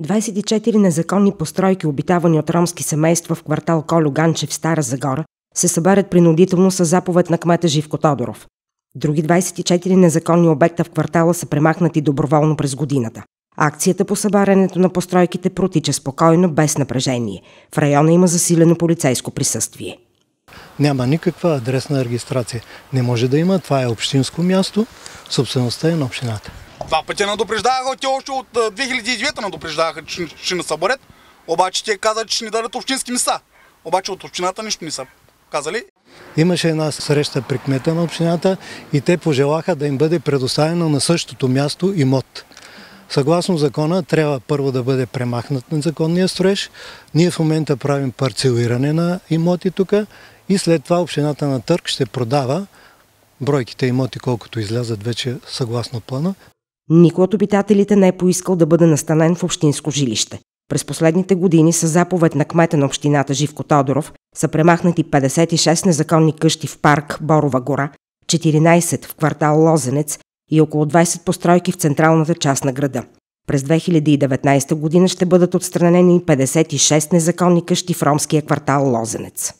24 незаконни постройки, обитавани от ромски семейства в квартал Колю Ганчев Стара Загора, се събарят принудително с заповед на кмета Живко Тодоров. Други 24 незаконни обекта в квартала са премахнати доброволно през годината. Акцията по събарянето на постройките протича спокойно, без напрежение. В района има засилено полицейско присъствие. Няма никаква адресна регистрация. Не може да има. Това е общинско място. Собствеността е на общината. Два пъти надопреждаваха, те още от 2009 надопреждаваха, че ще не съборят. Обаче те казат, че ще ни дадат общински места. Обаче от общината нищо не са казали. Имаше една среща при кмета на общината и те пожелаха да им бъде предоставено на същото място имот. Съгласно закона трябва първо да бъде премахнат незаконния строеж. Ние в момента правим парцелиране на имоти тук и след това общината на търг ще продава бройките имоти, колкото излязат вече съгласно плана. Никой от обитателите не е поискал да бъде настанен в общинско жилище. През последните години с заповед на кмета на общината Живко Тодоров са премахнати 56 незаконни къщи в парк Борова гора, 14 в квартал Лозенец и около 20 постройки в централната част на града. През 2019 година ще бъдат отстранени 56 незаконни къщи в ромския квартал Лозенец.